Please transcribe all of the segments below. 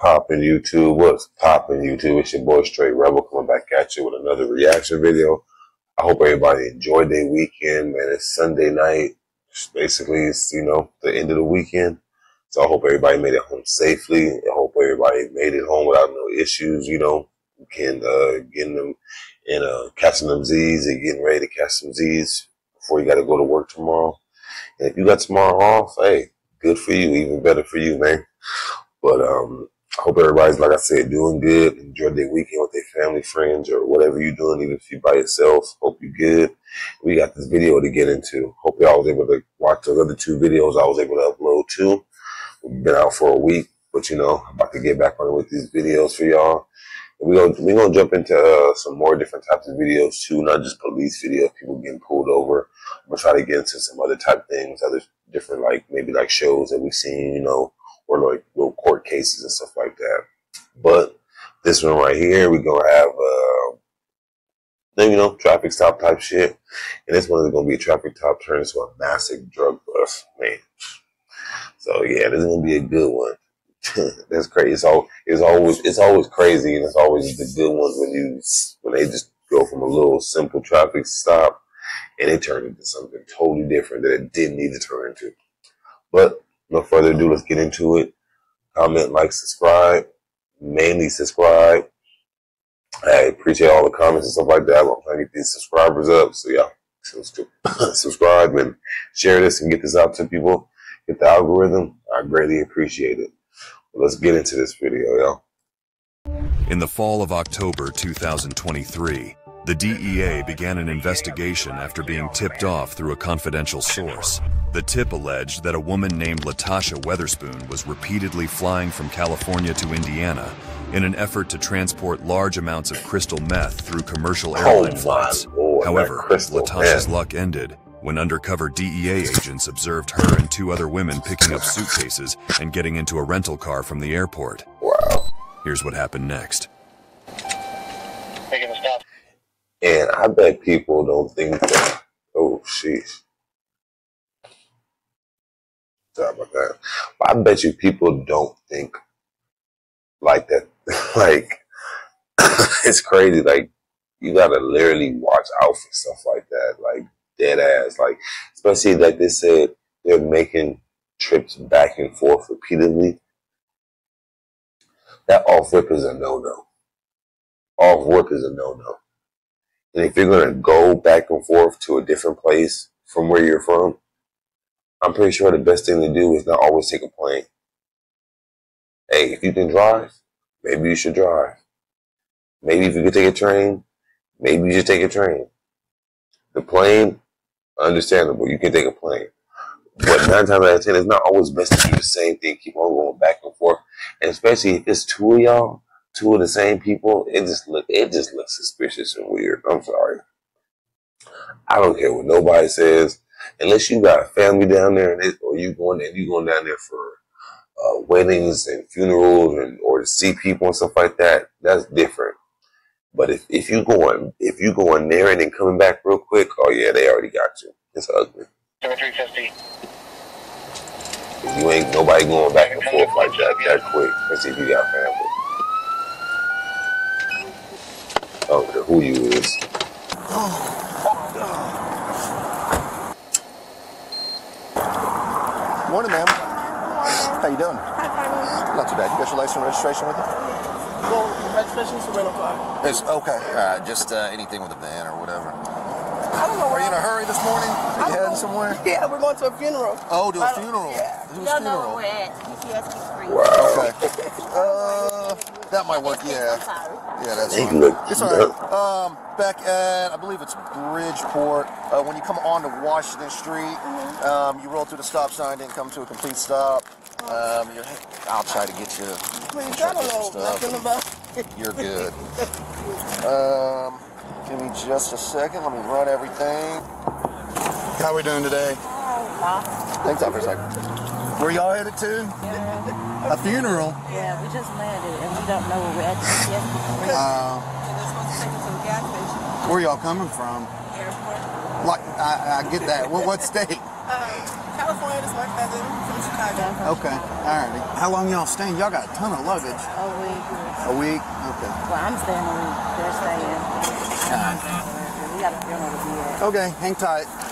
popping YouTube? What's popping YouTube? It's your boy Straight Rebel coming back at you with another reaction video. I hope everybody enjoyed their weekend, man. It's Sunday night. Basically, it's, you know, the end of the weekend. So I hope everybody made it home safely. I hope everybody made it home without no issues, you know, can, uh, getting them and, uh, catching them Z's and getting ready to catch some Z's before you got to go to work tomorrow. And if you got tomorrow off, hey, good for you. Even better for you, man. But, um, I hope everybody's, like I said, doing good. Enjoy their weekend with their family, friends, or whatever you're doing, even if you're by yourself. Hope you're good. We got this video to get into. Hope y'all was able to watch the other two videos I was able to upload too. We've been out for a week, but you know, I'm about to get back on with these videos for y'all. We go, we gonna jump into uh, some more different types of videos too, not just police videos, people getting pulled over. I'm gonna try to get into some other type things, other different like maybe like shows that we've seen, you know, or like little court cases and stuff like that. But this one right here, we're gonna have uh you know, traffic stop type shit. And this one is gonna be a traffic stop turned into a massive drug bust, man. So yeah, this is gonna be a good one. That's crazy. It's all it's always it's always crazy and it's always the good ones when you when they just go from a little simple traffic stop and it turned into something totally different that it didn't need to turn into. But no further ado, let's get into it. Comment, like, subscribe. Mainly subscribe. I appreciate all the comments and stuff like that. I'm trying to get these subscribers up. So yeah, subscribe and share this and get this out to people. Get the algorithm. I greatly appreciate it. let's get into this video, y'all. In the fall of October 2023, the DEA began an investigation after being tipped off through a confidential source. The tip alleged that a woman named Latasha Weatherspoon was repeatedly flying from California to Indiana in an effort to transport large amounts of crystal meth through commercial oh airline oh flights. Lord, However, Latasha's luck ended when undercover DEA agents observed her and two other women picking up suitcases and getting into a rental car from the airport. Wow. Here's what happened next. And I bet people don't think that, oh, sheesh. Sorry about that. But I bet you people don't think like that. like, it's crazy. Like, you gotta literally watch out for stuff like that. Like, dead ass. Like, especially like they said, they're making trips back and forth repeatedly. That off rip is a no no. Off rip is a no no. And if you're going to go back and forth to a different place from where you're from, I'm pretty sure the best thing to do is not always take a plane. Hey, if you can drive, maybe you should drive. Maybe if you could take a train, maybe you should take a train. The plane, understandable, you can take a plane. But nine times out of ten, it's not always best to do the same thing, keep on going back and forth. And especially if it's two of y'all, two of the same people, it just look it just looks suspicious and weird. I'm sorry. I don't care what nobody says, unless you got family down there and it, or you going and you going down there for uh, weddings and funerals and or to see people and stuff like that. That's different. But if, if you going if you going there and then coming back real quick, oh yeah, they already got you. It's ugly. You ain't nobody going back and forth like that that quick. Let's see if you got family. I don't care who you is. Morning, ma'am. How you doing? Hi, Not too bad. You got your license and registration with you? Well, registration is a rental car. It's okay. Uh, just uh, anything with a van or whatever. I don't know. Are you in a hurry this morning? Are you heading somewhere? Yeah, we're going to a funeral. Oh, to a funeral. Yeah. Who's no, funeral? No, we're at PTSD Street. Wow. Okay. uh, that might work. Yeah. Yeah, that's fine. It's all right. Um, back at I believe it's Bridgeport. Uh, when you come onto Washington Street, mm-hmm. um, you roll through the stop sign, then come to a complete stop. Um, I'll try to get you. Please, I don't know nothing about. You're good. um, give me just a second. Let me run everything. How are we doing today? Thanks, out for a second. Where y'all headed to? Yeah. A funeral? Yeah, we just landed and we don't know where we're at yet. Uh, where y'all coming from? Airport. Like, I, I get that. what, what state? Uh, California, this my cousin from Chicago. Okay. all right. How long y'all staying? Y'all got a ton of luggage. A week. A week? Okay. Well, I'm staying a week. They're staying. I'm staying for it. We got a funeral to be at. Okay, hang tight.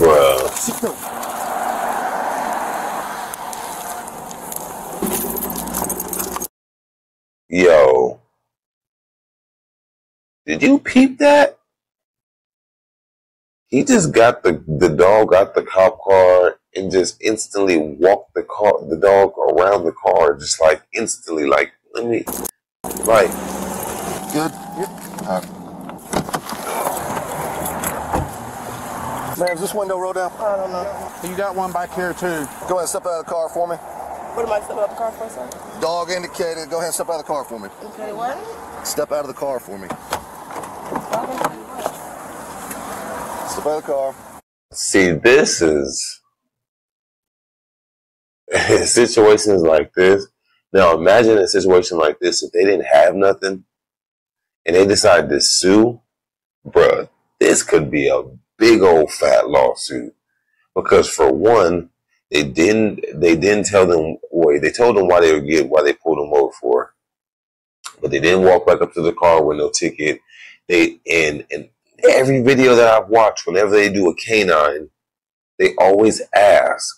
Seatbelt. Yo. Did you peep that? He just got the the dog out the cop car and just instantly walked the car the dog around the car just like instantly like let me like Good? Yep. All right. Ma'am, is this window rolled down? I don't know. You got one back here too. Go ahead and step out of the car for me. What am I stepping out of the car for, sir? Dog indicated. Go ahead and step out of the car for me. Okay, what? Step out of the car for me. Step out of the car. see this is situations like this. Now imagine a situation like this if they didn't have nothing and they decided to sue, bruh, this could be a big old fat lawsuit. Because for one, they didn't they didn't tell them wait, they told them why they were get why they pulled them over for. But they didn't walk back up to the car with no ticket. They and and every video that I've watched, whenever they do a canine, they always ask.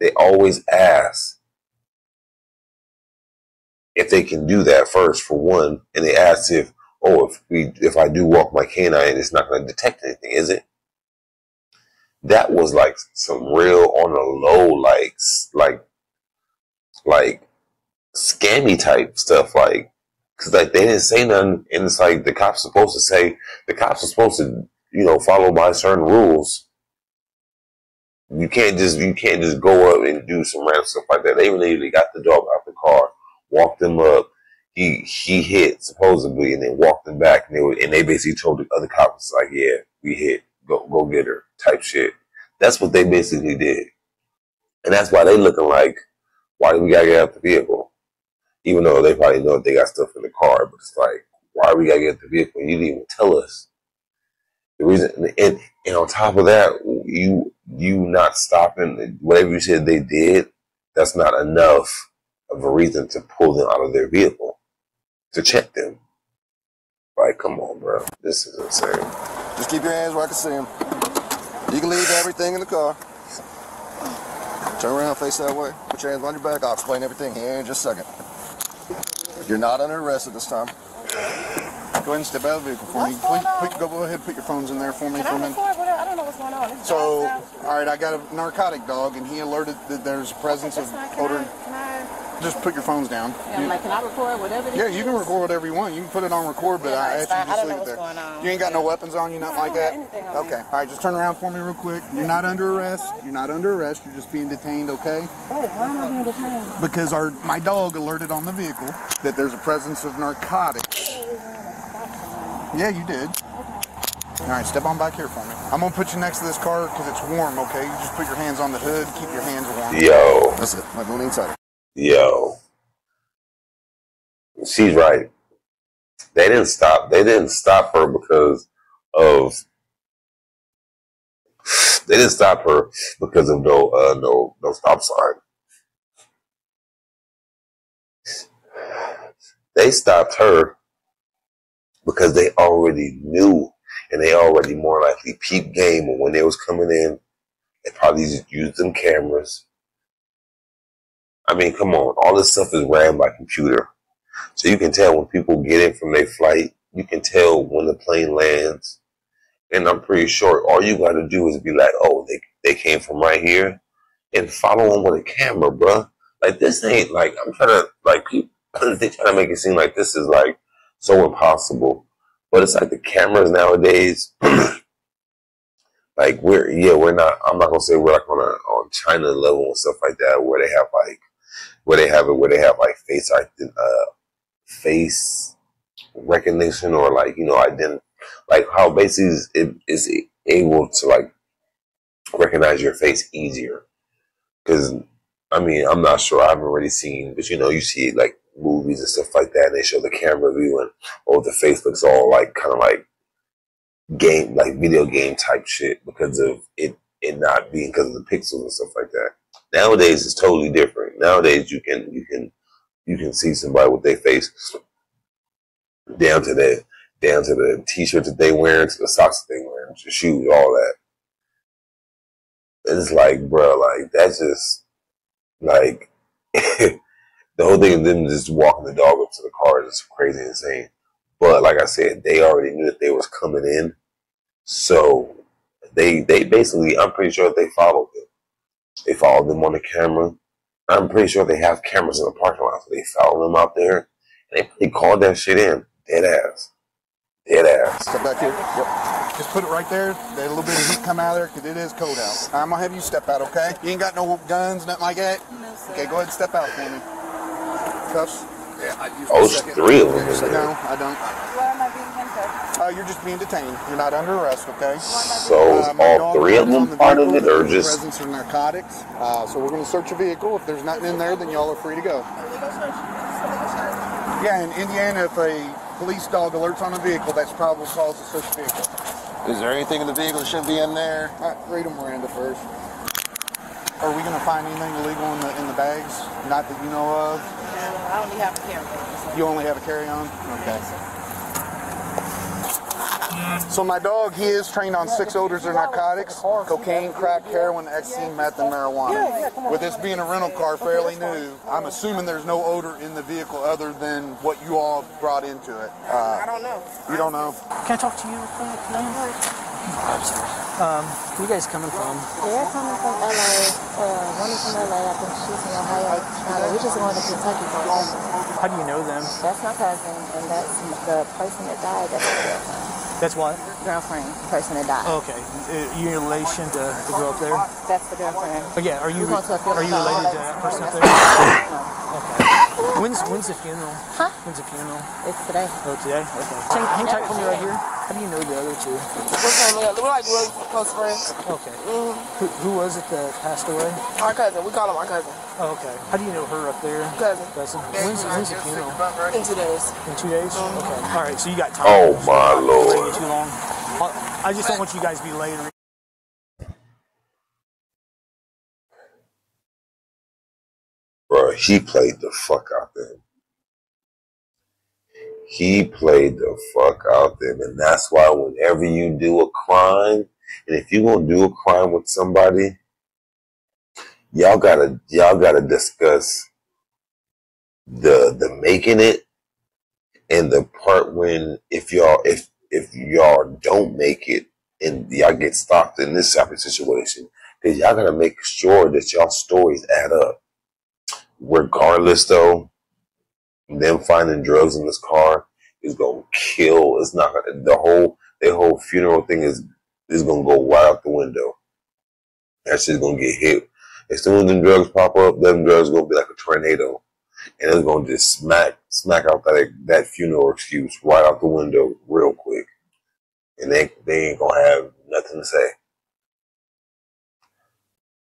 They always ask if they can do that first for one, and they ask if, oh, if we if I do walk my canine, it's not going to detect anything, is it? That was like some real on the low, like like like scammy type stuff, like because like they didn't say nothing, and it's like the cops supposed to say the cops are supposed to you know follow by certain rules. You can't just you can't just go up and do some random stuff like that. They literally got the dog out the car, walked him up. He he hit supposedly, and then walked him back, and they were, and they basically told the other cops like, "Yeah, we hit. Go go get her." Type shit. That's what they basically did, and that's why they looking like, "Why do we gotta get out the vehicle?" Even though they probably know they got stuff in the car, but it's like, "Why we gotta get the vehicle?" You didn't even tell us. The reason, and, and on top of that, you you not stopping whatever you said they did. That's not enough of a reason to pull them out of their vehicle to check them. Like, come on, bro, this is insane. Just keep your hands where I can see them. You can leave everything in the car. Turn around, face that way. Put your hands on your back. I'll explain everything here in just a second. You're not under arrest at this time. Go ahead and step out of the vehicle for me. What's going Put- put- go go ahead and put your phones in there for me Can for a I minute. record? I don't know what's going on. This So, all right, I got a narcotic dog, and he alerted that there's a presence That's of fine. Can odor. I, can I, Just put your phones down. yeah, I'm like, can I record whatever this Yeah, you can record whatever you want. You can put it on record, but Yeah, I it's ask you. I just don't leave know it there. what's going on. You ain't got no weapons on you, nothing No, I like don't that. anything on me. Okay, all right, just turn around for me real quick. You're not under arrest. You're not under arrest. You're just being detained, okay? Oh, why am I being detained? Because our my dog alerted on the vehicle that there's a presence of narcotics. Yeah, you did. All right, step on back here for me. I'm gonna put you next to this car because it's warm, okay? You just put your hands on the hood, keep your hands warm. Yo, That's it. Not going inside. Yo, she's right. They didn't stop. They didn't stop her because of. They didn't stop her because of no uh, no no stop sign. They stopped her because they already knew and they already more likely peep game and when they was coming in. They probably used them cameras. I mean, come on, all this stuff is ran by computer. So you can tell when people get in from their flight, you can tell when the plane lands. And I'm pretty sure all you gotta do is be like, oh, they they came from right here and follow them with a camera, bruh. Like this ain't like I'm trying to like people they try to make it seem like this is like so impossible. But it's like the cameras nowadays like we're yeah, we're not I'm not gonna say we're like on a on China level and stuff like that where they have like where they have it where they have like face uh face recognition or like you know ident like how basically it is able to like recognize your face easier because I mean I'm not sure i've already seen but you know you see like movies and stuff like that, and they show the camera view and oh, the face looks all like kind of like game, like video game type shit because of it it not being because of the pixels and stuff like that. Nowadays, it's totally different. Nowadays, you can you can you can see somebody with their face down to the down to the t-shirt that they wearing, to the socks that they wearing, to the shoes, all that. It's like, bro, like that's just like the whole thing of them just walking the dog up to the car is crazy insane. But like I said, they already knew that they was coming in, so they they basically I'm pretty sure they followed them. They followed them on the camera. I'm pretty sure they have cameras in the parking lot. So they followed them out there, and they, they called that shit in dead ass. Dead ass. Step back here. Yep. Just put it right there. Let a little bit of heat come out of there because it is cold out. I'm gonna have you step out, okay? You ain't got no guns, nothing like that. No, sir. Okay, go ahead and step out for me. Cuffs. Yeah, I use Oh, it's three of them in No, there. I don't. Why am I being handcuffed? Uh, you're just being detained. You're not under arrest, okay? So is Uh, all three of is on them the part of it, or just presence of narcotics? Uh, so we're going to search your vehicle. If there's nothing in there, then y'all are free to go. Yeah, in Indiana, if a police dog alerts on a vehicle, that's probable cause to search the vehicle. Is there anything in the vehicle that shouldn't be in there? All right, read them, Miranda, first. Are we going to find anything illegal in the in the bags? Not that you know of. No, I only have a camera. You only have a carry-on. Okay. So my dog, he is trained on six odors of narcotics: cocaine, crack, heroin, ecstasy, meth, and marijuana. With this being a rental car, fairly new, I'm assuming there's no odor in the vehicle other than what you all brought into it. Uh, I don't know. you don't know? Can I talk to you real quick? ma'am? I'm sorry. Um, where you guys coming from? They're coming from LA. Uh, one is from LA. I think she's from Ohio. Uh, we just going to Kentucky for license. How do you know them? That's my cousin, and that's the person that died. That's my girlfriend. That's what? Girlfriend, person that died. Okay. Uh, you in relation to the girl up there? That's the girlfriend. Oh, yeah. Are you are you related to that person up there? Okay. When's when's the funeral? Huh? When's the funeral? It's today. Oh, today. Okay. Hang, hang tight for me right here. How do you know the other two? We're like really close friends. Okay. Who, who was it that passed away? Our cousin. We call him our cousin. Oh, okay. How do you know her up there? Cousin. Cousin. When's, when's the funeral? In two days. In two days? Mm-hmm. Okay. All right. So you got time. Oh, my Waiting Lord. Too long. I just don't want you guys to be late. or bro? He played the fuck out them. He played the fuck out them, and that's why whenever you do a crime, and if you gonna do a crime with somebody, y'all gotta y'all gotta discuss the the making it and the part when if y'all if if y'all don't make it and y'all get stopped in this type of situation, because y'all gotta make sure that y'all stories add up. Regardless, though, them finding drugs in this car is gonna kill. It's not gonna the whole the whole funeral thing is is gonna go right out the window. That shit's gonna get hit. As soon as them drugs pop up, them drugs gonna be like a tornado, and it's gonna just smack smack out that that funeral excuse right out the window real quick, and they they ain't gonna have nothing to say.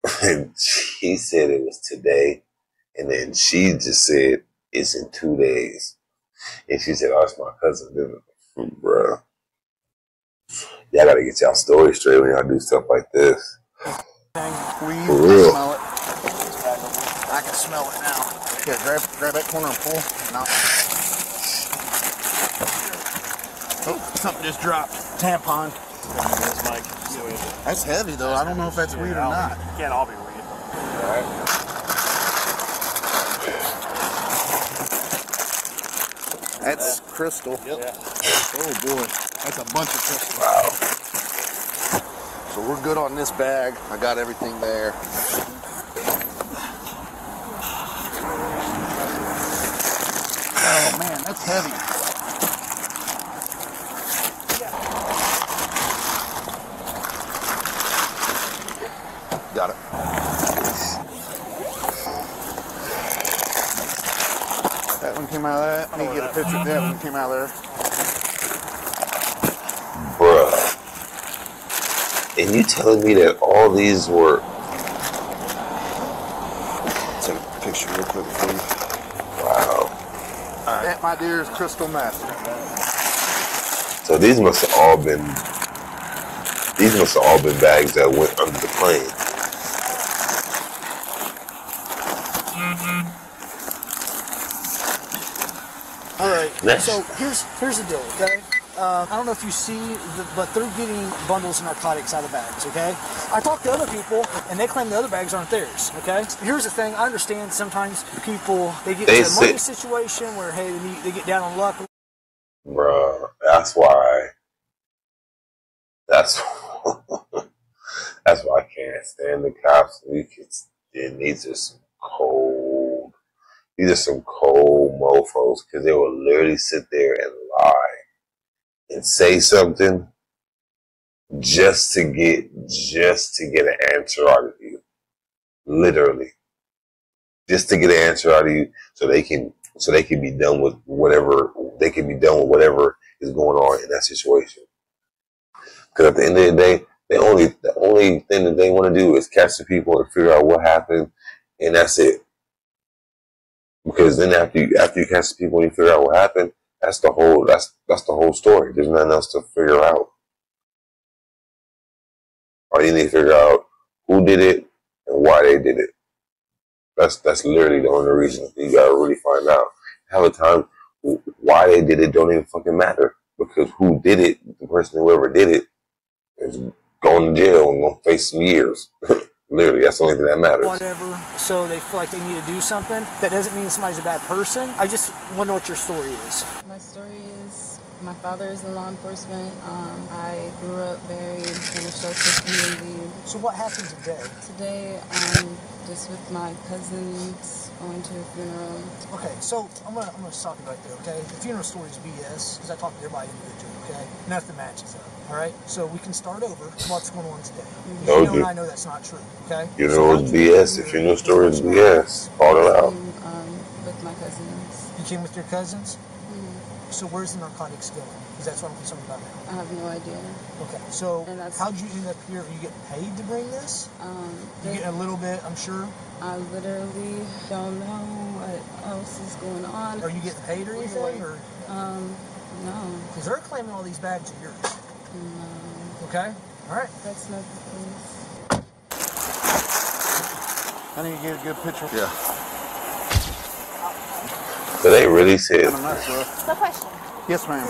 And she said it was today, and then she just said it's in two days, and she said, "Oh, it's my cousin." Bruh, y'all gotta get y'all story straight when y'all do stuff like this. We For real. smell it. I can smell it now. Yeah, grab grab that corner and pull. No. Oh, something just dropped. Tampon. That's heavy though. I don't know if that's weed or not. Can't all be weed. That's crystal. Yep. Oh boy, that's a bunch of crystal. Wow. So we're good on this bag. I got everything there. Oh man, that's heavy. Got it. That one came out of that. Let me get a picture of that one came out of there. Bruh. And you telling me that all these were Take a picture real quick for you. wow. That, my dear, is crystal meth. So these must have all been these must have all been bags that went under the plane. Mm-hmm. All right. Next. So here's here's the deal, okay? Uh, I don't know if you see, the, but they're getting bundles of narcotics out of bags, okay? I talked to other people, and they claim the other bags aren't theirs, okay? Here's the thing: I understand sometimes people they get They into a money sit- situation where hey, they, need, they get down on luck. Bruh, that's why that's that's why I can't stand the cops. We could and these are some cold these are some cold mofos because they will literally sit there and lie and say something just to get just to get an answer out of you. Literally. Just to get an answer out of you so they can so they can be done with whatever they can be done with whatever is going on in that situation. Because at the end of the day, the only the only thing that they want to do is catch the people and figure out what happened, and that's it. Because then after you after you catch the people and you figure out what happened, that's the whole that's that's the whole story. There's nothing else to figure out. All you need to figure out who did it and why they did it. That's that's literally the only reason you gotta really find out. Have a time why they did it don't even fucking matter because who did it, the person whoever did it, is going to jail and gonna face some years. literally, that's the only thing that matters. whatever, so they feel like they need to do something. That doesn't mean somebody's a bad person. I just wonder what your story is. My story is my father is in law enforcement. Um, I grew up very in a sheltered community. So what happened today? Today, I'm just with my cousins going to a funeral. Okay, so I'm gonna I'm gonna stop you right there. Okay, the funeral story is BS because I talk to everybody individually. Okay, nothing matches up. All right, so we can start over. What's going on today? No, you know, dude. I know that's not true. Okay, You know how'd it's BS. here? If you know story is BS, call it out. Um, with my cousins. You came with your cousins. So where's the narcotics going? Because that's what I'm concerned about now. I have no idea. Okay, so how'd you end up here? Are you getting paid to bring this? Um, You they- getting a little bit, I'm sure. I literally don't know what else is going on. Are you getting paid or anything? Or Um, no, because they're claiming all these bags are yours. no, Okay, all right. that's not the case. I need to get a good picture. Yeah. So they really said nuts, though. So question. Yes, ma'am.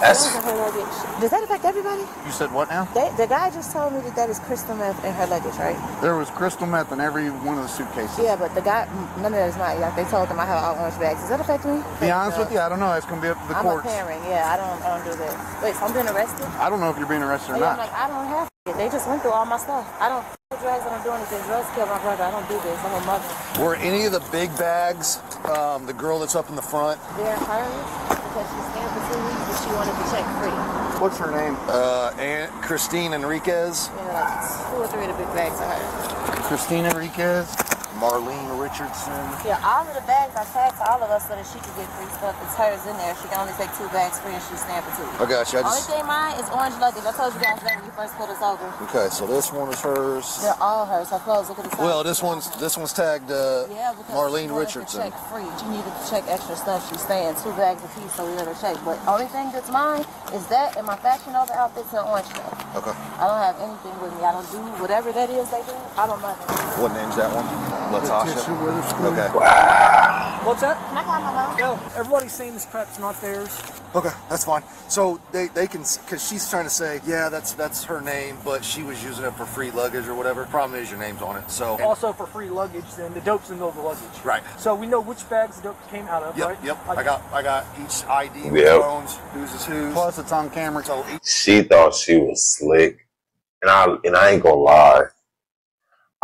That's- her luggage. Does that affect everybody? You said what now? They, the guy just told me that that is crystal meth in her luggage, right? There was crystal meth in every one of the suitcases. Yeah, but the guy, none of that is mine. Like they told them I have all orange bags. Does that affect me? Be honest with you, I don't know. It's gonna be up to the I'm courts. a parent. Yeah, I don't, I don't do that. Wait, so I'm being arrested? I don't know if you're being arrested or yeah, I'm not. like, I don't have it. They just went through all my stuff. I don't do drugs. I don't do anything. Drugs kill my brother. I don't do this. I'm a mother. Were any of the big bags, um, the girl that's up in the front, They're hers because she's staying for but she wanted to check free. What's her name? uh, Aunt Christine Enriquez, You know, like two or three of the big bags are hers. Christina Enriquez. Marlene Richardson? Yeah, all of the bags I tagged to all of us so that she could get free stuff. It's hers in there. She can only take two bags free and she's for two. I got you. I Only thing mine is orange luggage. I told you guys that when you first put us over. okay. So this one is hers. They're all hers. Her clothes. Look at the. Well, this one's this one's tagged uh, Yeah, because Marlene Richardson. Check free. She needed to check extra stuff. She's staying two bags a piece, so we let her check. But only thing that's mine is that and my fashion over outfits and orange stuff. Okay. I don't have anything with me. I don't do whatever that is they do. I don't know. What name's that one? Latasha. Okay. What's that? Can I call my mom? No, everybody's saying this crap's not theirs. Okay, that's fine. So they, they can because she's trying to say yeah that's that's her name, but she was using it for free luggage or whatever. Problem is your name's on it. So Also for free luggage, then the dope's in the middle of the luggage. Right. So we know which bags the dope came out of, Yep, right? yep. Like- I got I got each ID with Yep. phones, who's is whose. Plus, it's on camera. So each she thought she was slick, and I and I ain't gonna lie.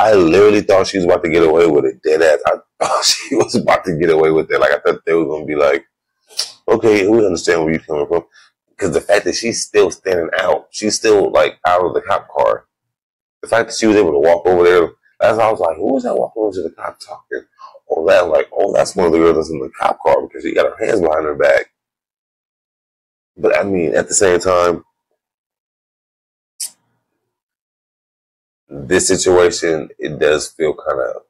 I literally thought she was about to get away with it. Dead ass. I thought she was about to get away with it. Like I thought they were gonna be like, okay, we understand where you're coming from. Because the fact that she's still standing out, she's still like out of the cop car. The fact that she was able to walk over there, that's why I was like, who was that walking over to the cop talking? Oh, that like, oh, that's one of the girls that's in the cop car because she got her hands behind her back. But I mean, at the same time, this situation, it does feel kind of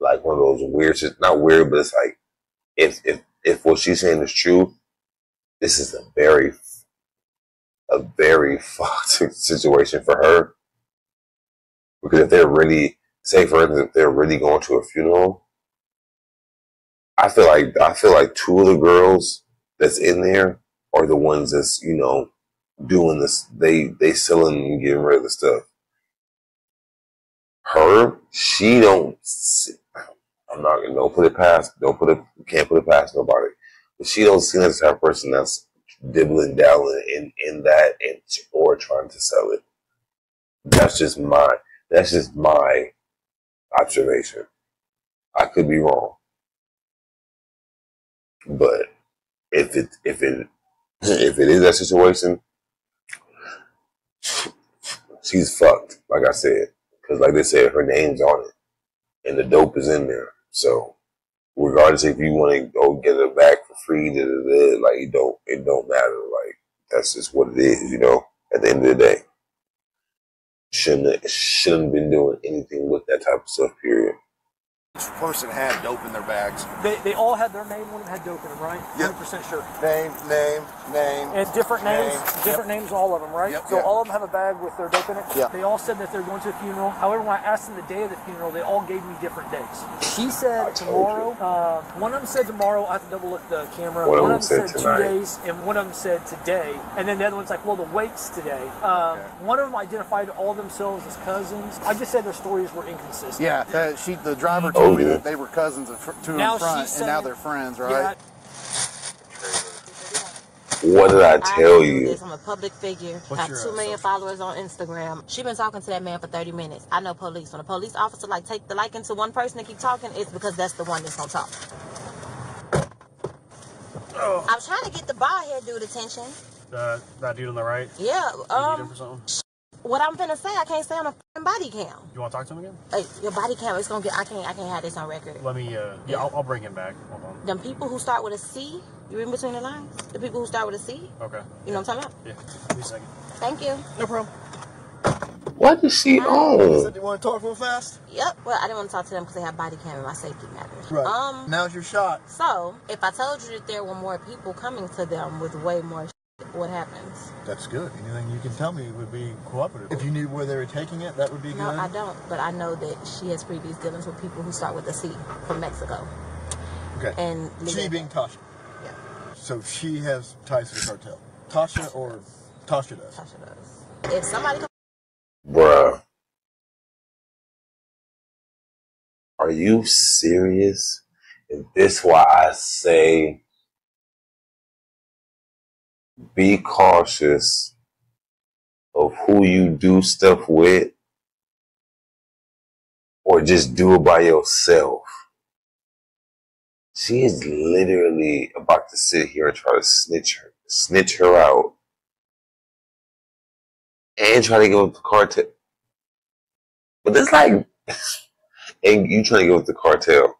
like one of those weird, not weird, but it's like if if if what she's saying is true, this is a very, a very fucked situation for her. Because if they're really, say for instance, if they're really going to a funeral, I feel like I feel like two of the girls that's in there are the ones that's you know doing this. They they selling and getting rid of the stuff. She don't. I'm not gonna don't put it past. Don't put it. Can't put it past nobody. But she don't seem like the type of person that's dibbling dabbling in in that and or trying to sell it. That's just my. That's just my observation. I could be wrong, but if it if it if it is that situation, she's fucked. Like I said, because like they said, her name's on it, and the dope is in there. So regardless if you want to go get it back for free, da, da, da, like it don't it don't matter. Like that's just what it is, you know. At the end of the day, shouldn't shouldn't been doing anything with that type of stuff. Period. Each person had dope in their bags. They, they all had their name. One of them had dope in them, right? Yep. 100% sure. Name, name, name. And different names, Name. different names, all of them, right? Yep, so yep. all of them have a bag with their dope in it. Yep. They all said that they're going to a funeral. However, when I asked them the day of the funeral, they all gave me different dates. She said tomorrow. Uh, one of them said tomorrow. I have to double look the camera. One of One them of them said said two days, and one of them said today. And then the other one's like, well, the wake's today. Um, One of them identified all themselves as cousins. I just said their stories were inconsistent. Yeah, that, she the driver Oh, me yeah. that they were cousins of fr- two Now in front, she's and now they're friends, right? What did I I tell do you? This. I'm a public figure. What's have your, two uh, followers on Instagram. She been talking to that man for 30 minutes. I know police. When a police officer like take the liking to one person and keep talking, it's because that's the one that's gonna talk. Oh. I was trying to get the bar head dude attention. Uh, that dude on the right. Yeah. You need him Um. For something? What I'm finna say, I can't say on a f***ing body cam. You want to talk to him again? Like your body cam, it's gonna get. I can't. I can't have this on record. Let me. Uh, yeah, I'll, I'll bring him back. Hold on. Them people who start with a C, you read between the lines. The people who start with a C, Okay. you know what I'm talking about? Yeah. Give me a second. Thank you. No problem. What is she on? you want to talk real fast? Yep. Well, I didn't want to talk to them because they have body cam and my safety matters. Right. Um. Now's your shot. So, if I told you that there were more people coming to them with way more shit, what happens? That's good. Anything you can tell me would be cooperative. If you knew where they were taking it, that would be No, good. I don't. But I know that she has previous dealings with people who start with a C from Mexico. Okay. And she being Tasha. Yeah. So she has ties to the cartel. Tasha or Tasha does. Tasha does. If somebody comes Bruh. Are you serious? And this why I say be cautious of who you do stuff with or just do it by yourself. She is literally about to sit here and try to snitch her snitch her out and try to give up the cartel. But it's like, and you trying to give up the cartel.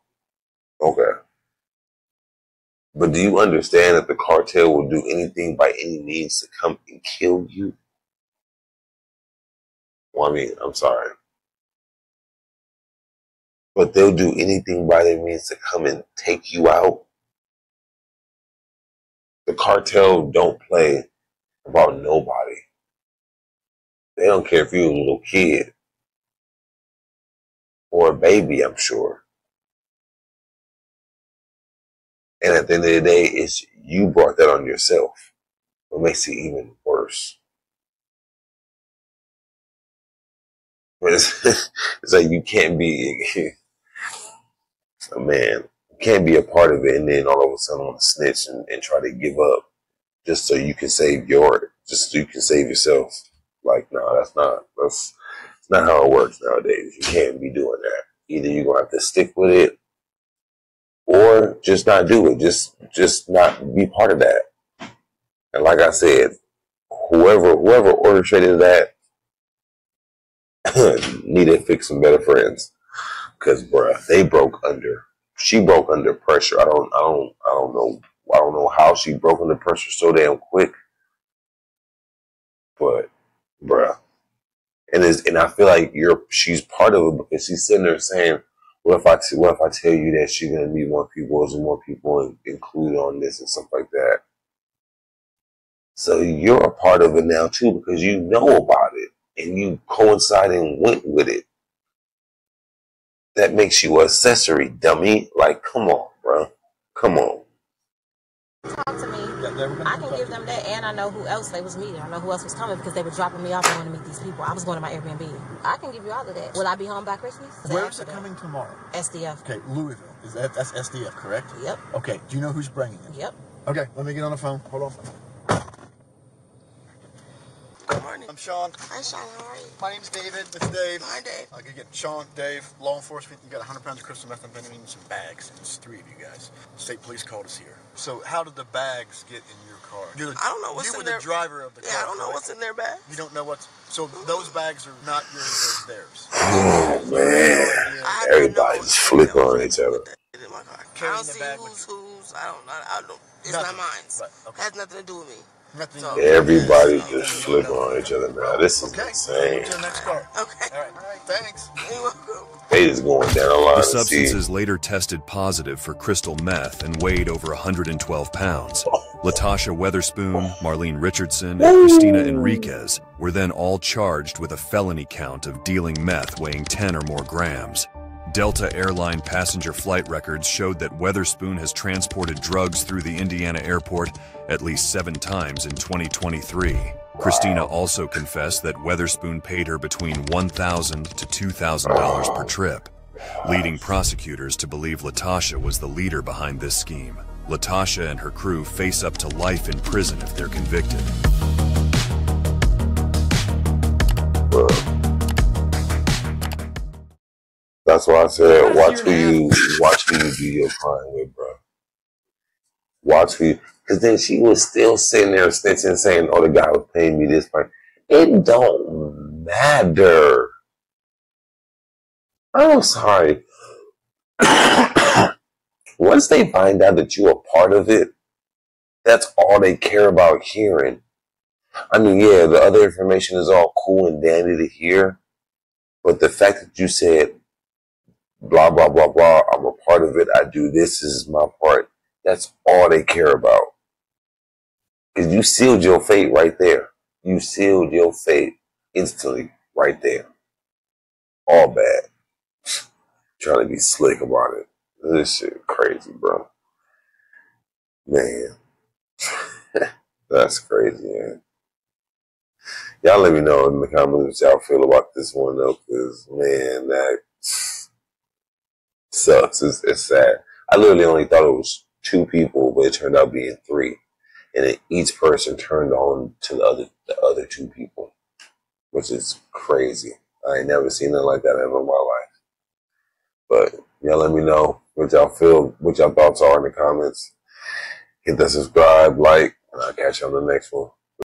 Okay. But do you understand that the cartel will do anything by any means to come and kill you? Well, I mean, I'm sorry. But they'll do anything by their means to come and take you out. The cartel don't play about nobody. They don't care if you're a little kid or a baby, I'm sure. And at the end of the day, it's you brought that on yourself. What makes it even worse. It's, it's like you can't be a man. You can't be a part of it and then all of a sudden want to snitch and, and try to give up just so you can save your just so you can save yourself. Like, no, that's not that's, that's not how it works nowadays. You can't be doing that. Either you're gonna have to stick with it or just not do it. Just just not be part of that. And like I said, whoever whoever orchestrated that need to fix some better friends. Cause bruh, they broke under. She broke under pressure. I don't I don't I don't know I don't know how she broke under pressure so damn quick. But bruh. And is and I feel like you're she's part of it because she's sitting there saying, What if I t- what if I tell you that you're gonna meet more people, there's more people in- included on this and stuff like that? So you're a part of it now too because you know about it and you coincided and went with it. That makes you accessory, dummy. Like, come on, bro. Come on. Talk to me, I can give them that, and I know who else they was meeting. I know who else was coming because they were dropping me off and wanting to meet these people. I was going to my Airbnb. I can give you all of that. Will I be home by Christmas? Where's it coming tomorrow? SDF. Okay, Louisville. Is that that's SDF, correct? Yep. Okay. Do you know who's bringing it? Yep. Okay, let me get on the phone. Hold on. Good morning. I'm Sean. Hi, Sean. How are you? My name's David. It's Dave. Hi, Dave. I could get Sean, Dave, law enforcement. You got 100 pounds of crystal methamphetamine in some bags. It's three of you guys. State police called us here. So how did the bags get in your car? You're the, I don't know what's you in were their- the driver of the car. Yeah, I don't know correct? what's in their bag. You don't know what's. So those bags are not yours. They're theirs. Oh man. Everybody's flipping on each other. I don't see who's who's. I don't. I, I don't. It's not mine. Has nothing to do with me. Nothing. Everybody uh, just flipping on each other now. This is insane. To the next car. Okay. All right. All right. Thanks. They just going down the line The to see. substances later tested positive for crystal meth and weighed over 112 pounds. Latasha Weatherspoon, Marlene Richardson, and Christina Enriquez were then all charged with a felony count of dealing meth weighing 10 or more grams. Delta Airline passenger flight records showed that Weatherspoon has transported drugs through the Indiana airport at least seven times in 2023. Christina also confessed that Weatherspoon paid her between $1,000 to $2,000 per trip, leading prosecutors to believe Latasha was the leader behind this scheme. Latasha and her crew face up to life in prison if they're convicted. Why I said, watch who you watch who you do your crime with, bro. Watch who, because then she was still sitting there snitching, saying, "Oh, the guy was paying me this much." It don't matter. I'm sorry. Once they find out that you're part of it, that's all they care about hearing. I mean, yeah, the other information is all cool and dandy to hear, but the fact that you said blah blah blah blah. I'm a part of it. I do this. This is my part. That's all they care about. Because you sealed your fate right there. You sealed your fate instantly right there. All bad. Trying to be slick about it. This shit crazy, bro. Man. That's crazy, man. Y'all let me know in the comments what y'all feel about this one though, because man, that sucks. It's, it's sad. I literally only thought it was two people, but it turned out being three, and each person turned on to the other the other two people, which is crazy. I ain't never seen nothing like that ever in my life. But y'all let me know what y'all feel, what y'all thoughts are in the comments. Hit that subscribe, like, and I'll catch you on the next one.